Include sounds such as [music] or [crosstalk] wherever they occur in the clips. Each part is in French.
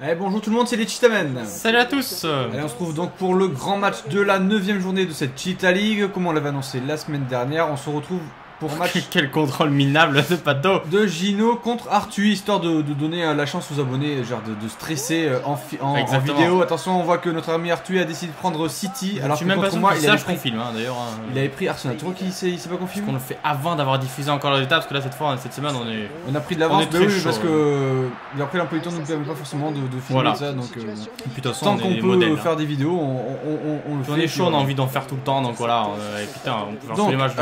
Allez, bonjour tout le monde, c'est les Cheetamen. Salut à tous Allez, on se retrouve donc pour le grand match de la 9ème journée de cette Cheetah League. Comme on l'avait annoncé la semaine dernière, on se retrouve pour un match Quel contrôle minable de Pato de Gino contre Arthuis, histoire de, de donner euh, la chance aux abonnés, genre de, de stresser euh, en, vidéo. Attention, on voit que notre ami Arthuis a décidé de prendre City, alors que même pas contre sûr moi, il avait, pris, hein, d'ailleurs. hein. il avait pris Arsenal. Tu crois qu'il s'est il s'est pas confié Qu'on le fait avant d'avoir diffusé encore le résultat parce que là cette fois cette semaine on est. On a pris de On l'avance, oui, chaud, parce que euh, après l'emploi du temps ne nous permet pas forcément de, de filmer Voilà. ça, donc euh, Puis de toute façon tant on qu'on peut modèles. hein. faire des vidéos, on, on, on, on le fait. on est chaud, on a envie d'en faire tout le temps donc voilà. euh, et putain, on peut faire tous les matchs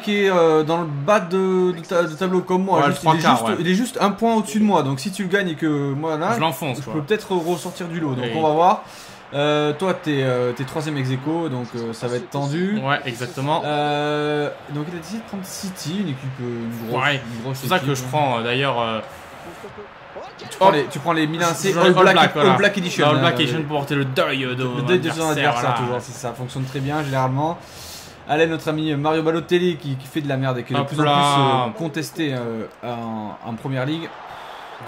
qui est euh, dans le bas de, de ta- de tableau comme moi, Ouais, juste- il, est juste, ouais. il est juste un point au-dessus de moi. Donc si tu le gagnes et que moi là, Je l'enfonce je quoi. peux peut-être ressortir du lot. Donc on va voir. Euh, toi, t'es euh, t'es troisième ex aequo, donc euh, ça va être tendu. Ouais, exactement. Euh, donc il a décidé de prendre City, une équipe, une grosse, Ouais, C'est ça que je hein. prends d'ailleurs Tu prends les, tu prends les Milan je- All, All Black, Black, voilà. All Black Edition. All Black Edition pour porter le deuil de Le deuil de son adversaire, voilà. toujours, ça fonctionne très bien généralement. Allez, notre ami Mario Balotelli qui, qui fait de la merde et qui est de plus en plus euh, contesté euh, en, en première ligue.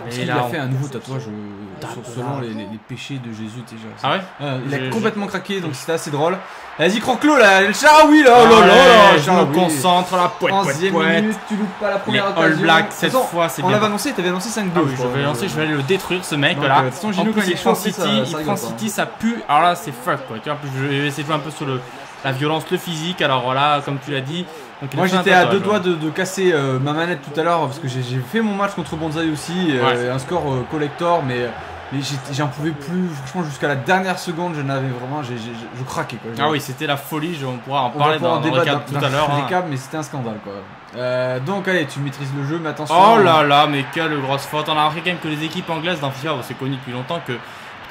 Parce qu'il a on- fait un nouveau tatouage euh, selon les, les- les péchés de Jésus. genre, Ah ouais il a complètement craqué donc c'était assez drôle. Vas-y, croque-le là, le Sharawi là, oh là là je me concentre la poète poète 11e poète. minute, tu loupes pas la Les première All occasion. Black cette façon, fois c'est On bien. l'avait annoncé, t'avais annoncé 5-2. Ah oui, je vais lancer, je vais aller le détruire ce mec là. en plus, il prend City, ça- pue. Alors là, c'est fuck quoi. Tu vois, en plus, je vais essayer de jouer un peu sur le, la violence, le physique. Alors voilà, comme tu l'as dit. Donc, Moi j'étais à deux doigts de, de casser euh, ma manette tout à l'heure parce que j'ai fait mon match contre Bonzai aussi, euh, un score euh, collector mais, mais j'en pouvais plus, franchement jusqu'à la dernière seconde je n'avais vraiment, je craquais quoi. Ah oui, c'était la folie. je- On pourra en parler dans, le dans- tout à l'heure. hein. récap, mais c'était un scandale quoi. Euh, donc allez, tu maîtrises le jeu mais attention. Oh là là, mais quelle grosse faute. On a remarqué quand même que les équipes anglaises dans FIFA, c'est connu depuis longtemps que.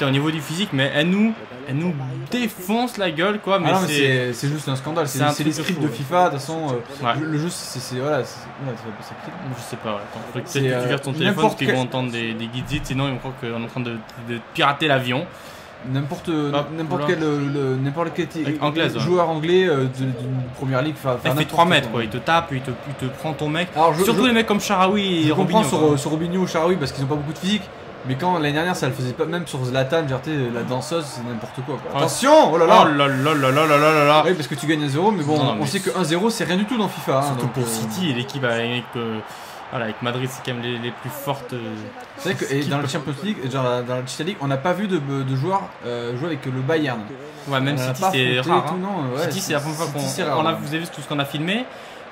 Au niveau du physique, mais elles nous, elles nous défoncent la gueule quoi. Ah Mais non, mais c'est. juste un scandale, c'est les de scripts de ouais. FIFA, de toute façon euh, Ouais. le, jeu c'est c'est- voilà. Je sais pas, ouais. Attends, que tu euh, gardes ton téléphone n'importe parce qu'ils quel- vont entendre des, des guides sinon ils vont croire qu'on est en train de, de pirater l'avion. N'importe n'importe quel euh, n'importe quel t- Avec anglaise, ouais. joueur anglais euh, de- d'une première ligue Elle fait n'importe 3 mètres quoi, il te tape, il te, il te prend ton mec. Alors je, Surtout je- les mecs comme Sharawi et Je comprends Robinho. sur, sur Robinho ou Charaoui parce qu'ils ont pas beaucoup de physique. Mais quand l'année dernière ça le faisait pas, même sur Zlatan, genre la danseuse c'est n'importe quoi. quoi. Attention Oh là là Oh là là là là là là là Oui, parce que tu gagnes 1-0, mais bon, non, non, on sait que 1-0 c'est rien du tout dans FIFA. Hein, surtout donc, pour euh... City et l'équipe avec. Euh, voilà, avec Madrid, c'est quand même les, les plus fortes. Euh, c'est vrai que et dans la Champions League, genre, dans la Champions League, on n'a pas vu de, de joueurs euh, jouer avec le Bayern. Ouais, même on City, c'est rare. Tout, hein. non, ouais, City, c'est la première fois qu'on. Vous avez vu tout ce qu'on a filmé.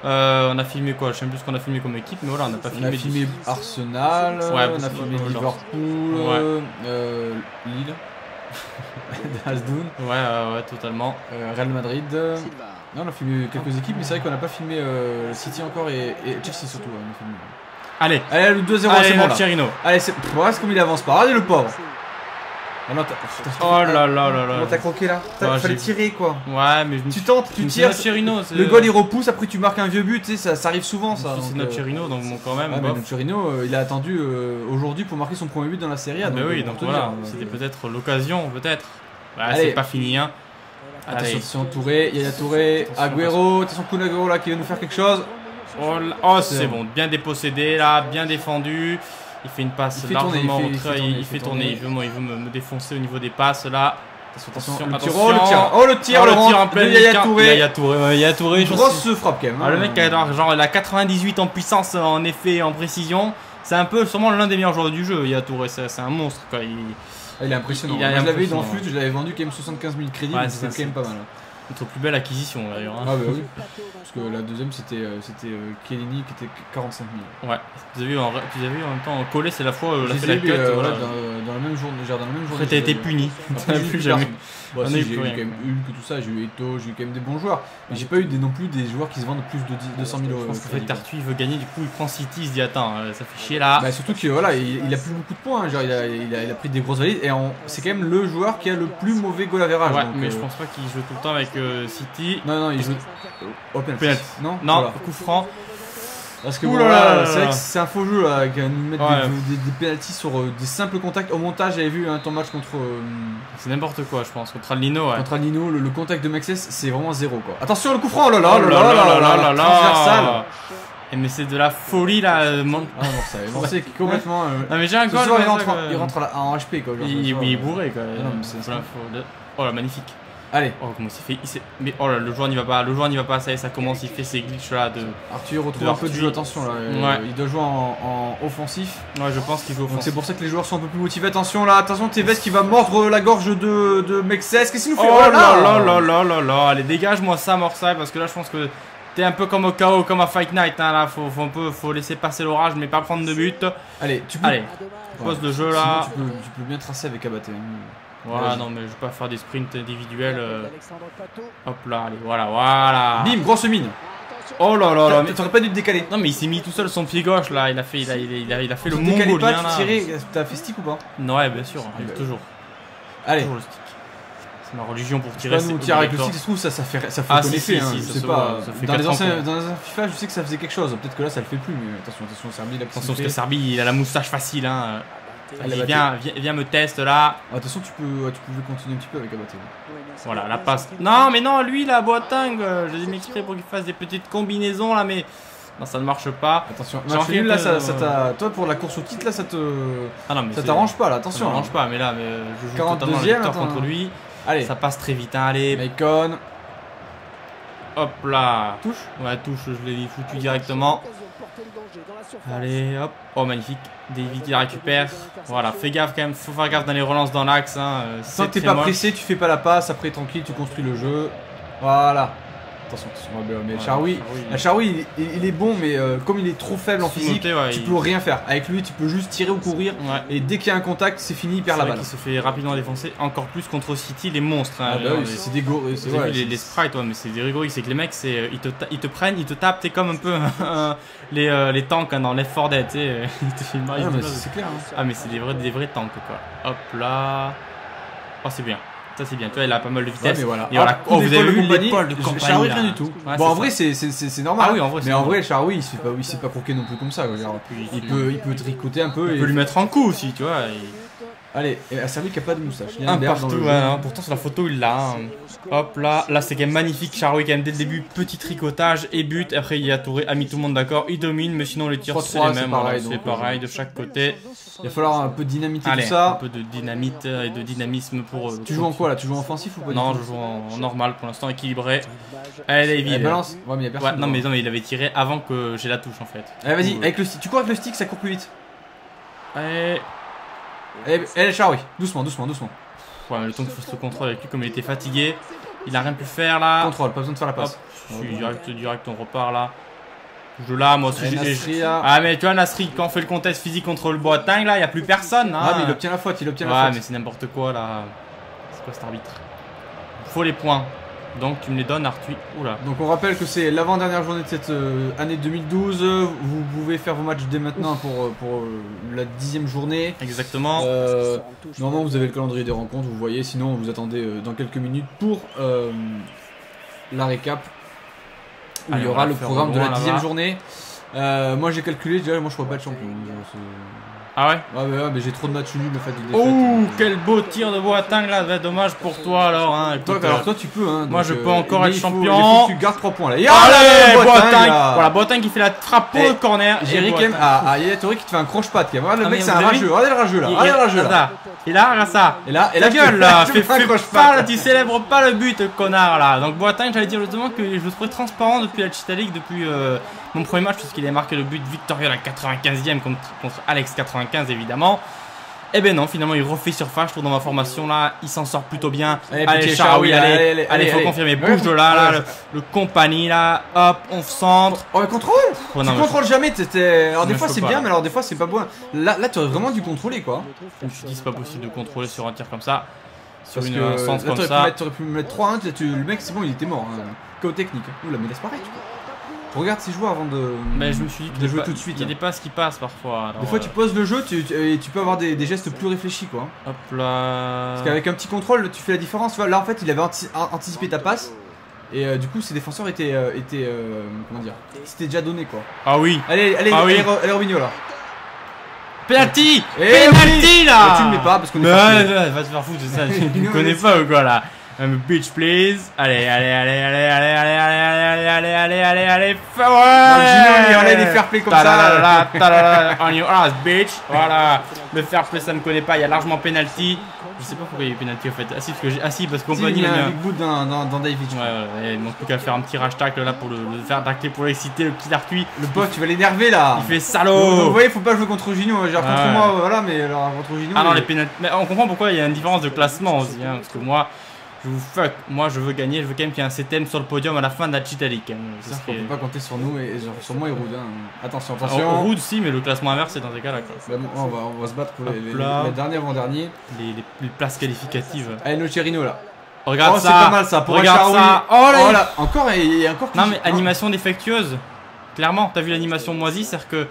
Euh, on a filmé quoi Je sais même plus ce qu'on a filmé comme équipe, mais voilà, on n'a pas On filmé. a du- filmé Arsenal, Ouais, on a filmé Liverpool, Ouais. euh, Lille, [laughs] Asdoun, Ouais, ouais, ouais, totalement. euh, Real Madrid. Non, on a filmé quelques équipes, mais c'est vrai qu'on n'a pas filmé euh, City encore et, et Chelsea surtout. ouais, on a filmé. Allez, Allez, le 2-0, allez, c'est bon là. Allez, c'est pff, regarde comme il avance pas? Regardez le pauvre. Ah non, Oh là là là là. t'as croqué là Ouais, Fallait tirer quoi. Ouais, mais je me Tu tentes, tu tires. Le goal il repousse, après tu marques un vieux but, tu sais, ça, ça arrive souvent ça. C'est notre euh, Cherino, donc bon, quand même. Ouais, mais bof. Nocerino, euh, il a attendu euh, aujourd'hui pour marquer son premier but dans la A. Bah donc, oui, donc voilà, c'était peut-être l'occasion, peut-être. Bah, c'est pas fini, hein. Attention, Allez. attention, Touré, Yaya Touré, Agüero, attention Kun Agüero là qui va nous faire quelque chose. Oh, oh, C'est bon, bien dépossédé là, bien défendu. Il fait une passe Il fait tourner, largement au il fait trait, tourner, il, fait tourner, il veut, me- il veut me, me défoncer au niveau des passes là. Attention, Attention, le tir, attention. oh le tir, oh le tir, Oh, le tir en plein Yaya. Touré. Yaya Touré, ouais, Yaya Touré, je Grosse frappe quand même. Ah, hein. le mec a genre il a 98 en puissance, en effet, en précision. C'est un peu sûrement l'un des meilleurs joueurs du jeu, Yaya Touré, c'est un monstre quoi. Il, Ah, il est impressionnant. Il Moi, je l'avais eu dans le fut, je l'avais vendu quand même 75 000 crédits, Ouais, c'était quand même pas mal. Notre plus belle acquisition d'ailleurs. hein. Ah bah oui. Parce que la deuxième c'était euh, c'était euh, Chiellini qui était 45 000. Ouais, vous avez vu en, avez vu en même temps, en collé, c'est la fois où Je on a les fait ai la cut. euh, voilà. ouais, dans, dans la même journée, genre dans la même journée. Après, t'as été puni. T'as [laughs] plus jamais. Bah, On si, a eu j'ai eu quand même Hulk, tout ça, j'ai eu Eto, j'ai eu quand même des bons joueurs. Mais j'ai pas eu des, non plus des joueurs qui se vendent plus de 10 200 000 euros. Je pense quoi. Tartu il veut gagner, du coup, il prend City, il se dit Attends, euh, ça fait chier là. Bah, surtout que voilà, il, il a plus beaucoup de points. hein, genre, il, a, il, a, il a pris des grosses valides et c'est quand même le joueur qui a le plus mauvais goal average. ouais, donc, mais euh, je pense pas qu'il joue tout le temps avec euh, City. Non, non, il joue au penalty. Penalty. Non, Non, Voilà. coup franc. Parce que bon, là c'est vrai que c'est un faux jeu là, va nous mettre Ouais. des, des, des pénaltys sur euh, des simples contacts. Au montage, j'avais vu hein, ton match contre, euh, C'est n'importe quoi, je pense. Contre Alino, ouais. contre Alino, le, le contact de Maxès, c'est vraiment zéro quoi. Attention le coup franc, oh là là, Oh là là là là là, là là transversal. Et mais c'est de la folie là. euh, Ah. Marseille qui est complètement. euh, Non mais j'ai un goal. soir, il ça, rentre, il rentre en HP quoi. genre, Il, est bourré quoi. non, mais c'est ça. Le- Oh là magnifique. Allez, Oh comment il fait. il Mais oh là le joueur n'y va pas. Le joueur n'y va pas. Ça y est ça commence. Il fait ses glitches là de. Arthur retrouve De un peu de jeu, attention là. euh, Ouais. Il doit jouer en, en offensif. Ouais je pense qu'il joue fond. c'est pour ça que les joueurs sont un peu plus motivés. Attention là, attention Tevez qui va mordre la gorge de, de Mexes. Qu'est-ce qu'il nous fait? Oh là là là là là là Allez dégage-moi ça Morsay parce que là je pense que t'es un peu comme au KO, comme à Fight Night hein, là. Faut, faut un peu faut laisser passer l'orage mais pas prendre de but. Allez, tu peux. Allez. Pose de jeu Sinon, là. tu, peux, tu peux bien tracer avec Abaté. hein. Voilà non mais je vais pas faire des sprints individuels. euh, Hop là allez voilà voilà. Bim, grosse mine. Oh là là là mais... T'aurais pas dû te décaler. Non mais il s'est mis tout seul son pied gauche là. Il a fait il a, il a, il a, il a fait le Tu te décalais pas, mongolien tu là. tirais. T'as fait stick ou pas? Ouais bien sûr. Ah, bah, toujours. Allez. Toujours le stick. C'est ma religion pour Tu tirer. vas nous c'est tirer avec le stick, ça se trouve, ça, ça fait, ça fait Ah, si, effet, si, hein, si, ça se pas. voit, ça fait dans, les 4 ans anciens, qu'on- dans les anciens FIFA, je sais que ça faisait quelque chose. Peut-être que là, ça le fait plus, mais attention, attention, Serbie, il a Attention parce que Serbi il a la moustache facile hein. Allez, viens, viens, viens me teste là. Ah, De toute façon, tu, peux, tu pouvais continuer un petit peu avec Abaté. Voilà, la passe. Non, mais non, lui, la Boateng, euh, je l'ai mis exprès pour qu'il fasse des petites combinaisons là, mais non, ça ne marche pas. Attention, là, ça, toi pour la course au titre, là, ça te, Ah non, mais ça t'arrange pas, là, Ça attention. m'arrange pas, mais là, mais euh, je joue totalement la 42e, victoire attends. contre lui. Allez, Ça passe très vite, hein, allez. Macon, Hop là. touche. Ouais, touche, je l'ai foutu directement. Allez, hop. Oh, magnifique. David, il la récupère. Voilà, fais gaffe quand même. Faut faire gaffe dans les relances dans l'axe. Hein. euh, Tant que t'es pas moche. pressé, tu fais pas la passe, après tranquille, tu construis le jeu. Voilà. Attention, attention, mais Ouais, Charoui, Charoui. la Charoui, il, il est bon, mais euh, comme il est trop faible en physique, monté, ouais, tu il- peux rien faire. Avec lui, tu peux juste tirer ou courir, Ouais. et dès qu'il y a un contact, c'est fini, il perd la balle. qu'il se fait rapidement défoncer. Encore plus contre City, les monstres. hein. Ah bah oui, c'est des c'est les, les sprites, ouais, mais c'est des c'est que les mecs, c'est, euh, ils, te, ils te prennent, ils te tapent, t'es comme un peu [laughs] les, euh, les tanks hein, dans Left 4 Dead, tu sais, euh, [laughs] Ah, c'est clair. hein. Ah, mais c'est des vrais, des vrais tanks, quoi. Hop là. Oh, c'est bien. Ça, c'est bien. Tu vois, il a pas mal de Ouais, vitesse. mais voilà. Et voilà. Oh, vous avez vu l'épaule de compagnie, Charoui, rien du tout. Ouais, bon, en vrai, ça. c'est normal. Ah oui, en vrai, Mais en vrai, Charoui, il se fait pas, il pas croquer non plus comme ça. Il peut, il peut tricoter un peu. Et... peut lui mettre en coup aussi, tu vois. Allez, et à Servi qui a pas de moustache. Il y a Un partout, dans le ouais, jeu. hein. pourtant sur la photo il l'a. hein. Hop là, là c'est quand même magnifique. Charoui quand même dès le début, petit tricotage et but. Après il a, touré, a mis tout le monde d'accord, il domine, mais sinon les tirs 3-3, c'est les c'est mêmes. pareil, C'est euh, pareil de chaque côté. Il va falloir un peu de dynamiter Allez, tout un ça. peu de dynamite et de dynamisme pour. euh, Tu joues en quoi là Tu joues en offensif ou pas Non, je joue en, normal pour l'instant, équilibré. Allez Allez, David. balance. Ouais, mais il y a personne. Ouais, non mais non mais il avait tiré avant que j'ai la touche en fait. Allez, vas-y, Ouais. avec le stick. Tu cours avec le stick, ça court plus vite? Allez. Allez, allez Charoui. Doucement, doucement, doucement. Ouais, mais le temps qu'il fasse le contrôle avec lui, comme il était fatigué, il a rien pu faire là. Contrôle, pas besoin de faire la Hop, passe. je suis direct, direct, on repart là. Je là, moi aussi j'ai. Ah mais tu vois Nasri, quand on fait le contest physique contre le Boateng là, y a plus personne. Hein. Ah, mais il obtient la faute, il obtient Ouais, la mais faute. c'est n'importe quoi là. C'est quoi cet arbitre? Faut les points. Donc tu me les donnes, Arthur. Oula. Donc on rappelle que c'est l'avant-dernière journée de cette euh, année 2012. Vous pouvez faire vos matchs dès maintenant pour, euh, pour euh, la dixième journée. Exactement. Euh, normalement vous avez le calendrier des rencontres, vous voyez, sinon vous attendez euh, dans quelques minutes pour euh, la récap. Où Allez, il y aura le programme de la dixième journée. Euh, moi j'ai calculé déjà, moi je crois pas de champion. Ah ouais ouais, ouais, mais j'ai trop de matchs nuls en fait. de. Oh, quel beau tir de Boateng là, bah, dommage pour toi alors. Hein. Toi, alors euh, toi tu peux hein. moi, je peux encore mais être champion. Tu gardes 3 points là. Allez, ah, Boateng là. Voilà, Boateng qui fait la trappe pour Eh, corner. J'ai Rick M. Boateng- il y a Tori qui te fait un croche-patte. Regarde le Ah, mec, mais c'est un rageux. Regardez le rageux là. Il- Regardez le rageux là. Et là, regarde ça. Et là, et là, Ta gueule là, fais, pas, là, tu célèbres pas le but, connard là. Donc Boateng, j'allais dire justement que je trouvais transparent depuis la Chita League, depuis euh, mon premier match, puisqu'il a marqué le but victorieux à la 95e contre, contre Alex 95 évidemment. Et ben non, finalement il refait surface, je trouve dans ma formation là, il s'en sort plutôt bien. Allez, Allez, Charoui, allez, allez, allez, allez, faut allez. confirmer, bouge de là, le, le compagnie là, hop, on centre. Oh, contrôle Tu non, contrôles jamais, t'étais- alors des fois c'est bien, mais alors des fois c'est pas bon. Là, là tu aurais vraiment dû contrôler quoi. je me suis dit c'est pas possible de contrôler sur un tir comme ça, sur Parce une que un là, centre comme pu, ça. t'aurais pu me mettre 3-1, tu- tu- le mec c'est bon, il était mort. Hein. Technique. Oula, mais laisse pareil. Regarde ses joueurs avant de, Mais je me suis dit de jouer pas- tout de suite. Il y a des passes qui passent parfois. alors, Des fois tu poses le jeu tu, et tu peux avoir des, des gestes plus réfléchis quoi. Hop là. Parce qu'avec un petit contrôle tu fais la différence. Là en fait il avait anti- an- anticipé ta passe. Et euh, du coup ses défenseurs étaient, euh, étaient euh, comment dire, c'était déjà donné quoi. Ah oui. Allez, allez, Ah oui. allez, Ro- allez Robinho là. Penalty Eh Penalty Bah, là tu le mets pas parce qu'on est pas ouais, ouais, va te faire foutre ça, tu [laughs] ne connais pas ou quoi là? Un beach, please. Allez, allez, allez, allez, allez, allez, allez, allez, allez, allez, allez, allez. Gino, il des fair play comme ça. On y ah, bitch. Voilà. Le fair play, ça ne connaît pas. Il y a largement penalty. Je sais pas pourquoi il y a eu penalty en fait. Ah si, parce que ah, si, parce qu'on peut il y a un big boot dans, dans, dans David. Ouais, ouais, il manque plus qu'à faire un petit rush tackle là pour le, le faire tacler pour l'exciter, le petit arcuit. Le pote, tu vas l'énerver là. Il fait salaud. Vous voyez, faut pas jouer contre Gino. Genre, contre moi, voilà, mais alors, contre Gino. Ah non, les pénalités. Mais on comprend pourquoi il y a une différence de classement aussi. hein, parce que moi, je vous fuck. Moi, je veux gagner. Je veux quand même qu'il y ait un CTM sur le podium à la fin de la Cheetah League. C'est Ça qu'on peut pas compter sur nous et genre, sur moi et Rude. hein. Attention, Alors, attention. Rude, si, mais le classement inverse, c'est dans ces cas-là. Bah, bon, on, va, on va se battre pour les, Hop les, là. les derniers avant-derniers. Les, places qualificatives. Allez, Nocerino là. Regarde oh, c'est ça. pas mal ça. Pour Regarde ça. Oh là, Oh là, encore et, encore. Non, mais animation défectueuse. Clairement, t'as vu l'animation moisie, c'est-à-dire que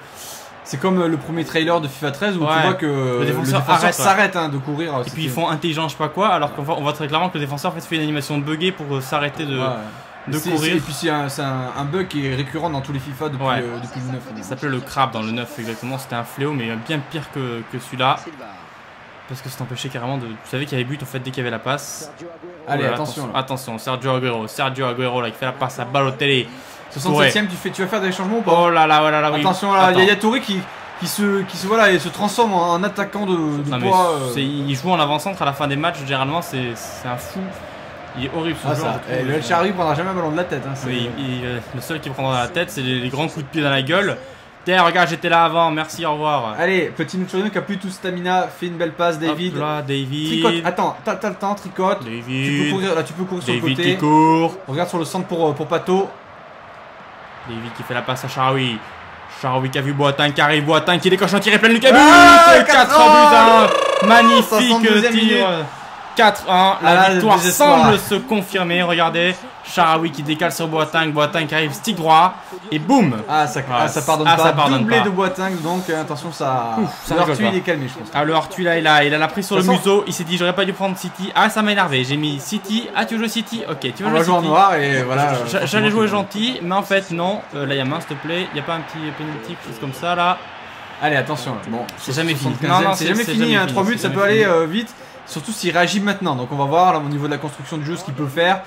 C'est comme euh, le premier trailer de FIFA 13 où Ouais. tu vois que le défenseur ouais. s'arrête hein, de courir. Et puis ils font intelligent, je sais pas quoi, alors qu'on voit, très clairement que le défenseur en fait fait une animation buggée pour euh, s'arrêter de. de courir. Et puis c'est un, bug qui est récurrent dans tous les FIFA depuis, euh, le 9. Ça s'appelait le crabe dans le 9 exactement, c'était un fléau mais bien pire que, que celui-là. Parce que c'est empêché carrément de. Tu savais qu'il y avait but en fait dès qu'il y avait la passe. Allez, Oh là, attention. là. Attention, Sergio Aguero, Sergio Aguero là qui fait la passe à Balotelli. 67ème, tu, fais, tu vas faire des changements ou pas Oh là là, oh là là, oui. Attention là, il y a Touré qui, qui, se, qui se, voilà, et se transforme en, attaquant de, de Non, mais poids. euh. il joue en avant-centre à la fin des matchs, généralement c'est un fou. Il est horrible ce Ah, joueur. Eh, le Shaarawy prendra jamais un ballon de la tête. Hein, Oui, il- euh, le seul qui prendra la tête, c'est les, les grands coups de pied dans la gueule. Tiens, regarde, j'étais là avant, merci, au revoir. Allez, petit Nutrino qui a plus tout stamina, fait une belle passe, David. Hop là, David. Tricote, attends, t'as le temps, tricote. Tu peux David. courir, là tu peux courir sur le David côté. qui court. Regarde sur le centre pour, euh, pour Pato. David qui fait la passe à Sharawi. Sharawi qui a vu Boitin qui arrive, Boitin qui décoche un tir et plein Lucas Ah, C'est 4 buts 1 Magnifique 62e minute. Tir 4-1, la Ah victoire semble se confirmer, regardez. Sharawi qui décale sur Boateng, Boateng qui arrive stick droit et boum Ah, ça, ah, ça pardonne ah, pas. ça pardonne Doublé pas. de Boateng, donc euh, attention, ça. Ouf, ça le il est calmé, je pense. Ah le Artu là il a, il a la prise sur le museau, il s'est dit j'aurais pas dû prendre City. Ah ça m'a énervé, j'ai mis City, ah tu veux jouer City Ok tu veux On jouer jouer en City noir et voilà. J'a- J'allais jouer gentil, mais en fait non. Euh, là, il y a main, s'il te plaît. Il n'y a pas un petit penalty, quelque chose comme ça là. Allez, attention. Bon, C'est jamais fini. 75e, Non, non, c'est jamais fini. jamais hein, fini, 3 buts, ça peut aller euh, vite. Surtout s'il réagit maintenant. Donc on va voir là, au niveau de la construction du jeu ce qu'il peut faire.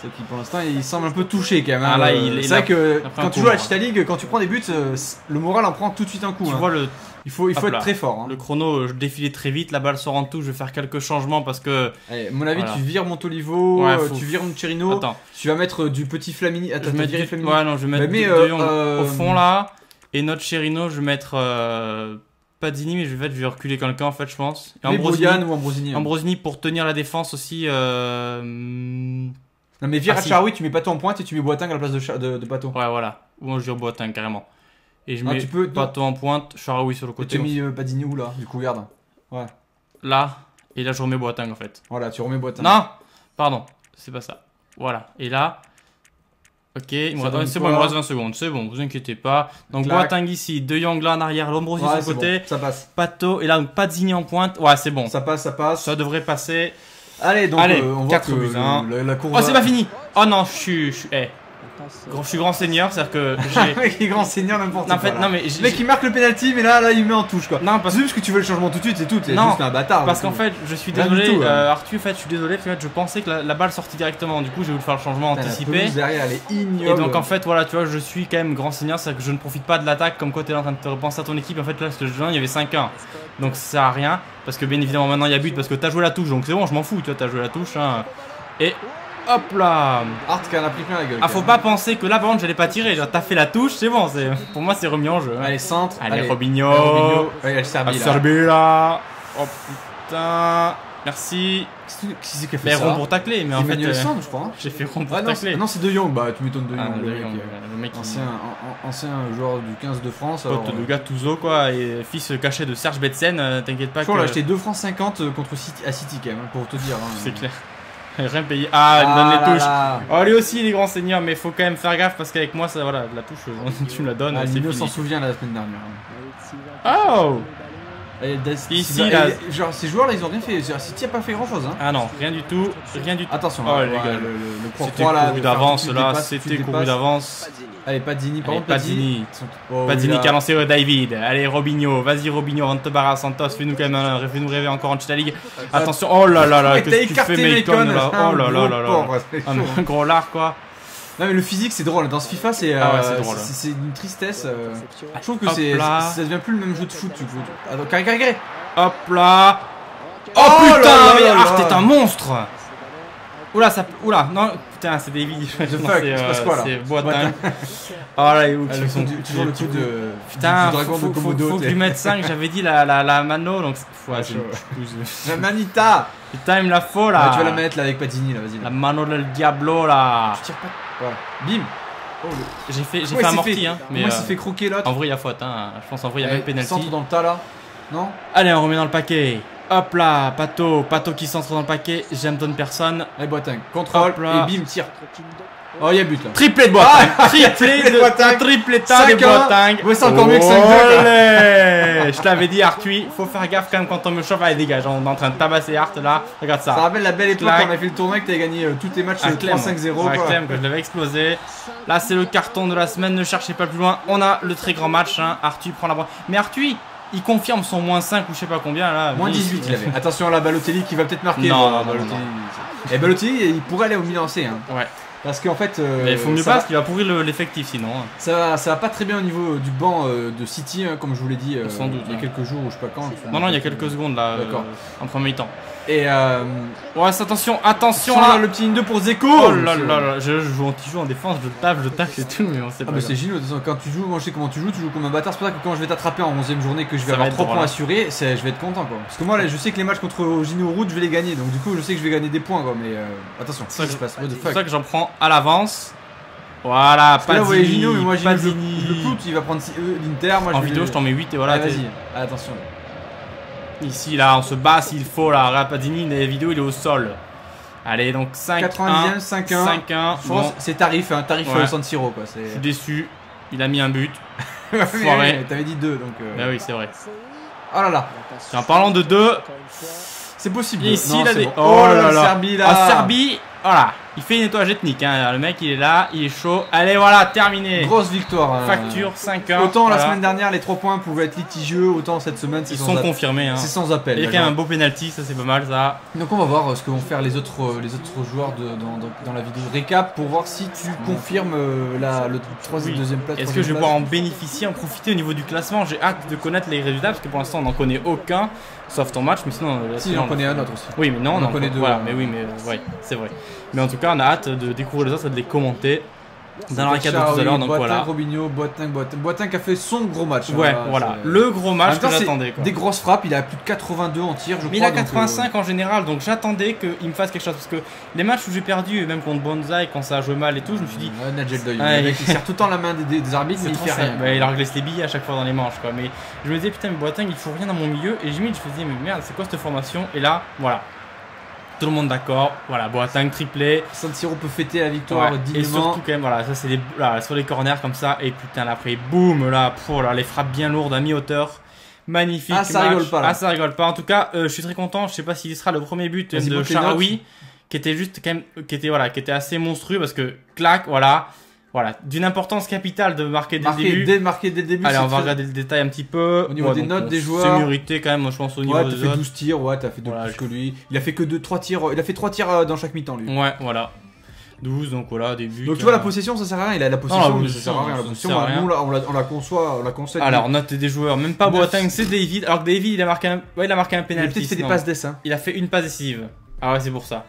C'est qu'il pour l'instant il semble un peu touché quand même. hein. Ah, là, il- c'est vrai que quand tu joues à la. Cheetah League, quand tu prends des buts, euh, le moral en prend tout de suite un coup. Tu hein. vois le, Il faut, il faut Hop être là. très fort. hein. le chrono euh, défiler très vite, la balle sort en touche. Je vais faire quelques changements parce que. Allez, à mon avis, Voilà. tu vires Montolivo, Ouais, euh, faut- tu vires Cherino, Attends, tu vas mettre du petit Flamini. je Attends, vais t'as mettre du- Flamini Ouais, non, je vais mettre Mais, Jong euh, au fond là. Et notre Cherino, je vais mettre. Euh, pas Dini, mais je vais, je vais reculer quelqu'un en fait, je pense. Et Ambrosini, ou Ambrosini. hein. Ambrosini pour tenir la défense aussi. Euh, Non, mais vire Ah, à si. Charoui, tu mets Pato en pointe et tu mets Boateng à la place de, Cha- de, de Pato. Ouais, voilà. Ou un jeu Boateng carrément. Et je Ah, mets tu peux- Pato en pointe, Sharawi sur le Et côté. tu as mis euh, Padini où là Du coup, regarde. Là, et là je remets Boateng en fait. Voilà, tu remets Boateng. Non Pardon, c'est pas ça. Voilà. Et là. Ok, il me Ça reste- donne c'est bon, il me reste 20 secondes, c'est bon, vous inquiétez pas. Donc. Boateng ici, De Jong là en arrière, Lombrosi Ouais, le c'est côté, bon, ça passe. Pato, et là donc Pazzini en pointe. Ouais, c'est bon. Ça, Ça passe, ça passe. devrait passer. Allez, donc Allez, euh, on voit quatre que buts, hein. la, la courbe. Oh, c'est pas fini Oh non, je suis. Je suis, grand- je suis grand seigneur, c'est-à-dire que [laughs] j'ai. Le mec il est grand seigneur n'importe en quoi. fait, là. non, mais. Le mec il marque le penalty, mais là, là il met en touche quoi. Non, parce juste que tu veux le changement tout de suite, c'est tout. T'es Non, juste un bâtard. Parce qu'en fait, je suis désolé, tout, hein. euh, Arthur, en fait, je suis désolé, parce que je pensais que la, la balle sortait directement. Du coup, j'ai voulu faire le changement putain, anticipé. derrière, elle est ignoble. Et donc, en fait, voilà, tu vois, je suis quand même grand seigneur, c'est-à-dire que je ne profite pas de l'attaque comme quoi tu es en train de te repenser à ton équipe. En fait, là, ce jeu, il y avait 5-1. Donc, ça sert à rien. Parce que, bien évidemment, maintenant, il y a but parce que t'as joué la touche. Donc, c'est bon, je m'en fous, tu vois, t'as joué la touche. hein. Et hop là Art qui en a pris plein la gueule. Ah, faut pas penser que là, par contre, j'allais pas tirer. Genre, T'as fait la touche, c'est bon. c'est Pour moi, c'est remis en jeu. hein. Allez, centre. Allez, Allez, Robinho. Robinho. Ouais, il y a le Ah, Serbie là. Serbie, là. Oh putain. Merci. Qui c'est qui a fait Mais ça rond pour tacler, mais en fait. Euh, Sand, je crois. hein. [laughs] J'ai fait rond pour Ah non, tacler. c'est- non, c'est De Jong. Bah, tu m'étonnes De Ah, Jong. le le mec, euh, le mec, il- Ancien, an- an- ancien joueur du 15 de France. Pote alors, de euh, Gattuso quoi, et fils caché de Serge Betsen, euh, t'inquiète pas Je crois que l'a acheté 2 francs 50 euh, contre City, à City quand même, hein, pour te dire. hein. c'est clair. [laughs] Rien payé. Ah, il me donne les touches. là. Oh, lui aussi, il est grand seigneur, mais faut quand même faire gaffe parce qu'avec moi, ça, voilà, la touche, euh, [laughs] tu me la donnes, Ah, Nino s'en souvient la semaine dernière. Oh Ici, là... genre, ces joueurs là, ils ont rien fait. City a pas fait grand chose. Hein. Ah non, rien du tout. Rien du tout. Attention, oh, là, les gars, le, le, c'était couru d'avance là, c'était couru d'avance. Allez, Padini, par Allez, contre, Padini. Oh, Padini qui a lancé David. Allez, Robinho. Vas-y, Robinho, barrer à Santos. Fais-nous quand même fais-nous rêver encore en Chita League. Attention, oh là là là, qu'est-ce que tu fais, Macon là Oh là là là là. Un [laughs] gros lard quoi. Non mais le physique c'est drôle, dans ce FIFA c'est ah ouais, euh, c'est une tristesse. Euh... Je trouve que c'est ça devient plus le même jeu de foot. Tu Attends, carré, carré, carré. Hop là. Oh, oh putain, là mais Art est un monstre. Oula, ça. Oula, non, putain, c'est David. C'est euh, C'est Boitin. Oh [laughs] là, où ils sont toujours le coup de. Putain, faut, de Komodo. Faut, faut que lui mette 5. J'avais dit la, la, la mano, donc. Ouais, la manita. Putain, il me la faut là. Ah, tu vas la mettre là avec Patini là, vas-y. La mano del diablo là. Je tire pas. Voilà. Bim. Oh, J'ai fait, j'ai fait amorti, hein. Mais moi, il s'est fait croquer là. En vrai, il y a faute, hein. Je pense en vrai, il y a même pénalty. Centre dans le tas là. Non Allez, on remet dans le paquet. Hop là, Pato, Pato qui centre dans le paquet, j'aime donne personne. Allez, Boateng, contrôle, et bim, tire. Oh, il y a but là. Triplé de Boateng. Ah, triplé de Boateng. Triplé de Boateng. Ouais, c'est encore mieux que 5 [laughs] Je t'avais dit, Arthuis, faut faire gaffe quand même quand on me chauffe. Allez, dégage, on est en train de tabasser Art là. Regarde ça. Ça rappelle la belle époque quand on a fait le tournoi que t'avais gagné euh, tous tes matchs 3-5-0. Ouais, Clem, que je l'avais explosé. Là, c'est le carton de la semaine, ne cherchez pas plus loin. On a le très grand match. Hein. Arthuis prend la boîte. Mais Arthuis, il confirme son moins 5 ou je sais pas combien là. Moins 18 il avait. Attention à la Balotelli qui va peut-être marquer. Non, non, Balotelli. Et Balotelli il pourrait aller au Milan C. Hein. Ouais. Parce qu'en fait. Euh, mais il faut mieux pas parce qu'il va pourrir l'effectif sinon. Hein. Ça va, ça va pas très bien au niveau du banc euh, de City, hein, comme je vous l'ai dit euh, Sans doute, il y a quelques jours ou je sais pas quand. Non, non, il y a quelques secondes là, en premier temps. Et euh... Ouais, attention, attention là. Le petit ligne 2 pour Zeko Oh là là là, je joue anti-joue en défense, je tape, je tape et tout, mais on sait pas. Ah, mais c'est génial, quand tu joues, moi je sais comment tu joues, tu joues comme un bâtard. C'est pour ça que quand je vais t'attraper en 11ème journée, que je vais avoir 3 points assurés, je vais être content quoi. Parce que moi, là, je sais que les matchs contre Gino Route, je vais les gagner. Donc du coup, je sais que je vais gagner des points quoi. Mais euh, attention, c'est ça, ça que j'en prends à l'avance. Voilà, pas de Gino, mais moi j'ai le, le il va prendre euh, l'Inter. En vidéo, je t'en mets 8 et voilà. Vas-y, attention. Ici, là, on se bat s'il faut. Là, Rapadini, les vidéos, il est au sol. Allez, donc 5 90 5-1. 5-1. C'est tarif, un hein, tarif ouais. San Siro. Quoi. Je suis déçu. Il a mis un but. [laughs] Foiré. T'avais dit 2 donc. Euh... Bah oui, c'est vrai. Oh là là. En parlant de 2. C'est possible. Ici, non, là, des... bon. oh, oh là là. Serbie là. Ah, Serbie, voilà. Il fait nettoyage ethnique, hein. le mec il est là, il est chaud. Allez voilà, terminé. Grosse victoire. Hein. Facture 5 Autant la semaine dernière les 3 points pouvaient être litigieux, autant cette semaine Ils sont confirmés. Hein. C'est sans appel. Il y a quand même un beau penalty, ça c'est pas mal ça. Donc on va voir euh, ce que vont faire les autres, euh, les autres joueurs de, dans, dans, la vidéo récap pour voir si tu confirmes euh, la, le troisième, deuxième place. Est-ce que je vais pouvoir en bénéficier, en profiter au niveau du classement? J'ai hâte de connaître les résultats parce que pour l'instant on n'en connaît aucun, sauf ton match, mais sinon. Si, j'en connais un autre aussi. Oui, mais non, on en connaît deux. Voilà, mais oui, mais ouais, c'est vrai. Mais en tout cas, on a hâte de découvrir les autres et de les commenter dans la récap de tout à l'heure. Donc voilà. Robinho, Boitin, Boitin qui a fait son gros match. Ouais, voilà. Le gros match que j'attendais. Des grosses frappes, il a plus de 82 en tir, je Mais crois. il a 85 euh, en général, donc j'attendais qu'il me fasse quelque chose. Parce que les matchs où j'ai perdu, même contre Bonzai, quand ça a joué mal et tout, je me suis dit. Ouais, Nigel Doyle, ouais, il serre tout le temps la main des, des arbitres, [laughs] mais il fait rien. il a réglé les billes à chaque fois dans les manches, quoi. Mais je me disais, putain, mais Boitin, il faut rien dans mon milieu. Et limite, je me disais, mais merde, c'est quoi cette formation? Et là, voilà, tout le monde d'accord. Voilà, Boateng triplé. San Siro peut fêter la victoire ouais. Et surtout quand même, voilà, ça c'est sur les corners comme ça. Et putain, là, après, boum, là, pour là, les frappes bien lourdes à mi-hauteur. Magnifique. Ah, ça rigole pas là. Ah, ça rigole pas. En tout cas, euh, je suis très content. Je sais pas s'il sera le premier but de Charaoui, qui était juste quand même, qui était voilà, qui était assez monstrueux parce que clac, voilà. Voilà, d'une importance capitale de marquer dès le début. Dès, marquer dès le début. Allez, on va regarder le détail un petit peu. Au niveau des notes des joueurs. C'est mérité quand même, moi je pense au niveau ouais, des t'as fait 12 tirs, ouais, t'as fait 2 plus que lui. Il a fait que 2, 3 tirs, il a fait 3 tirs euh, dans chaque mi-temps lui. Ouais, voilà. 12, donc voilà, début. Donc tu vois, la possession ça sert à rien, il a la possession, non, ça sert à rien. La possession, nous, on, la, on la conçoit, on la conseille. Alors, note des joueurs, même pas Boateng, c'est David. Alors que David, il a marqué un, ouais, il a marqué un penalty. Il a peut-être fait des passes d'ess, hein. Il a fait une passe décisive. Ah ouais, c'est pour ça.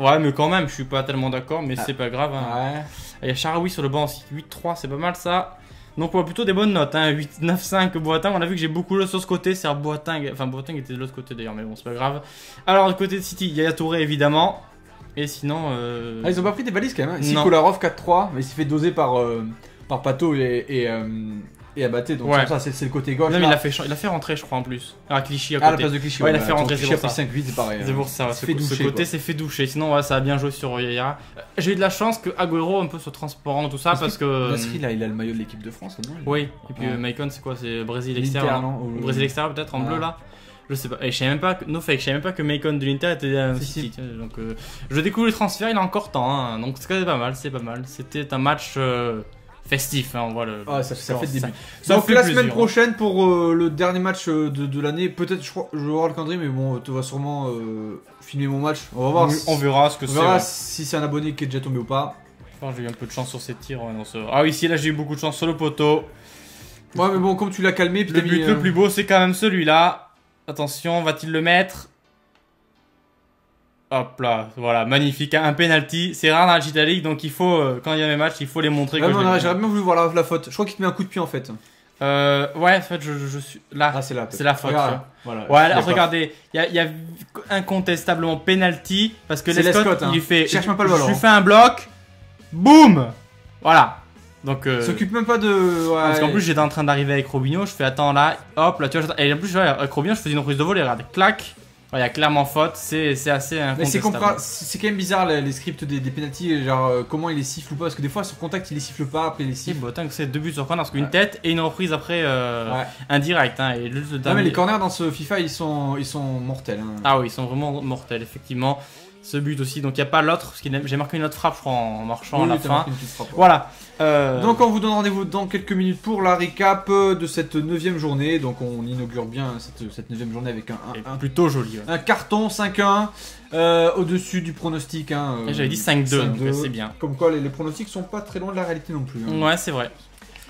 Ouais, mais quand même, je suis pas tellement d'accord, mais ah. c'est pas grave. Hein. Ouais. Il y a Charaoui sur le banc aussi, 8-3, c'est pas mal ça. Donc ouais, plutôt des bonnes notes, hein. 8, 9, 5 Boateng. On a vu que j'ai beaucoup le sur ce côté, c'est Boateng. Enfin, Boateng était de l'autre côté d'ailleurs, mais bon, c'est pas grave. Alors, du côté de City, il y a Touré évidemment. Et sinon. Euh... Ah, ils ont pas pris des balises quand même. Hein. Ici, Kolarov 4-3, mais il s'est fait doser par, euh, par Pato et, et, euh, et Abaté. Donc ça, c'est le côté gauche. Non, mais il a, fait, il a fait rentrer, je crois, en plus. À Clichy, à côté. Ah, la place de Clichy. Ouais, il a fait rentrer. Clichy a pris 5-8, c'est pareil. C'est pour ça. Ce, ce côté s'est fait doucher. Sinon, ouais, ça a bien joué sur Yaya. J'ai eu de la chance que Agüero un peu soit transparent tout ça parce que. Nasri, là, il a le maillot de l'équipe de France, non Oui. Et puis Maicon, c'est quoi C'est Brésil extérieur. Brésil extérieur, peut-être, en bleu là je sais pas. Et je savais même pas que, no fake, je savais même pas que Macon de l'Inter était un. Donc, euh, je découvre le transfert, il a encore temps. Hein, donc, c'est pas mal, c'est pas mal. C'était un match euh, festif, hein, on voit le. Ah, ça, fait le début. donc, la semaine hein. prochaine, pour euh, le dernier match de, de l'année, peut-être, je crois, je vais voir le calendrier, mais bon, tu vas sûrement filmer mon match. On va voir. On, verra ce que c'est. On verra si c'est un abonné qui est déjà tombé ou pas. J'ai eu un peu de chance sur ces tirs. Ah oui, si là j'ai eu beaucoup de chance sur le poteau. Ouais, mais bon, comme tu l'as calmé, le but le plus beau, c'est quand même celui-là. Attention, va-t-il le mettre? Hop là, voilà, magnifique, un penalty. C'est rare dans la Gita League, donc il faut, euh, quand il y a mes matchs, il faut les montrer. Ouais, J'aurais bien voulu voir la, faute. Je crois qu'il te met un coup de pied en fait. Euh, ouais, en fait, je, suis là. Ah, c'est la faute. voilà, ouais, regardez, il y a, incontestablement penalty parce que les Scott, hein. il fait. Cherche pas le ballon. Je lui fais un bloc, boum, voilà. Donc, euh, s'occupe même pas de. Parce qu'en plus, j'étais en train d'arriver avec Robinho, je fais attends là, hop là, tu vois. Et en plus, vois, avec Robinho, je faisais une reprise de volée, regarde, clac. Il y a clairement faute, c'est assez Mais c'est quand même bizarre les, scripts des, des penalties, genre euh, comment il les siffle ou pas, parce que des fois sur contact il les siffle pas, après il les siffle. Bon, tant que c'est deux buts sur corner, parce qu'une tête et une reprise après euh, indirect. Hein, et le, mais les corners dans ce FIFA ils sont, ils sont mortels. Hein. Ah oui, ils sont vraiment mortels, effectivement ce but aussi. Donc il n'y a pas l'autre, parce que j'ai marqué une autre frappe, je crois, en marchant à la fin. Voilà. Euh, donc on vous donne rendez-vous dans quelques minutes pour la récap de cette neuvième journée. Donc on inaugure bien cette, cette neuvième journée avec un, un, plutôt joli. Un carton 5-1 euh, au-dessus du pronostic. Hein, J'avais dit 5-2, c'est bien. Comme quoi les, les, pronostics sont pas très loin de la réalité non plus. Hein. Ouais, c'est vrai.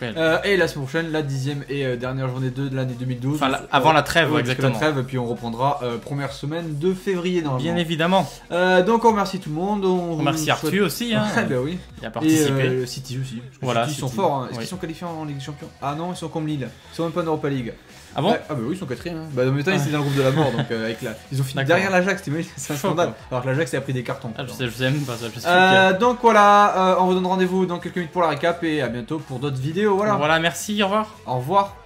Euh, et la semaine prochaine, la dixième et euh, dernière journée de l'année 2012. Enfin, avant la trêve, exactement. La trêve, et puis on reprendra euh, première semaine de février normalement. Bien évidemment. donc on remercie tout le monde. On, remercie Arthur aussi. [laughs] Hein. ben oui. Il a participé. Et City aussi. Voilà, City, ils sont forts. Hein. Est-ce qu'ils sont qualifiés en Ligue des Champions? Ah non, ils sont comme Lille. Ils sont même pas en Europa League. Ah bon Ah bah oui, ils sont quatrième. Hein. Bah, dans le temps, ils étaient dans le groupe de la mort, donc euh, avec la... ils ont fini derrière l'Ajax, [laughs] c'est un scandale. Alors que l'Ajax a pris des cartons. Ah, je sais, je sais même pas ça. Je sais euh, donc voilà, euh, on vous donne rendez-vous dans quelques minutes pour la récap et à bientôt pour d'autres vidéos. Voilà. Voilà, merci, au revoir. Au revoir.